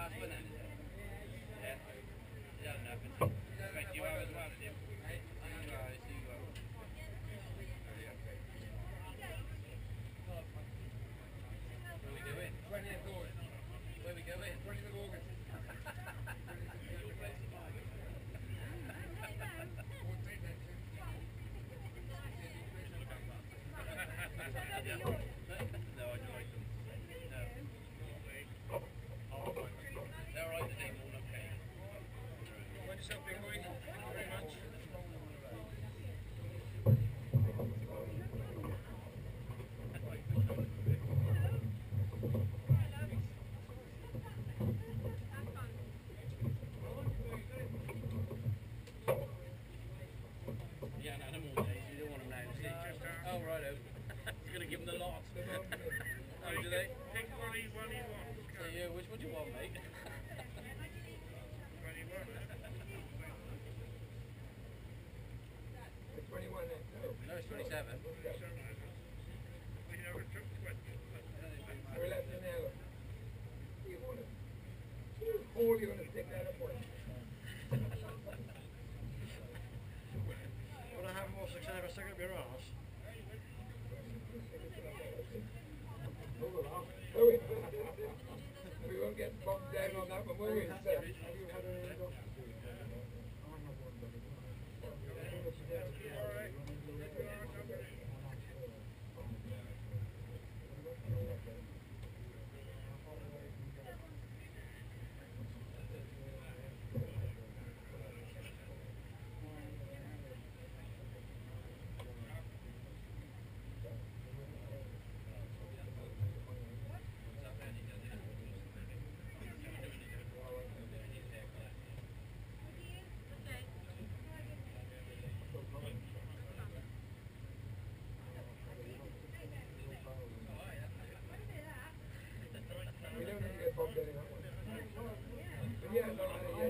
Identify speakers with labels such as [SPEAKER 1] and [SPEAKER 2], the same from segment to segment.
[SPEAKER 1] last one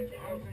[SPEAKER 1] Don't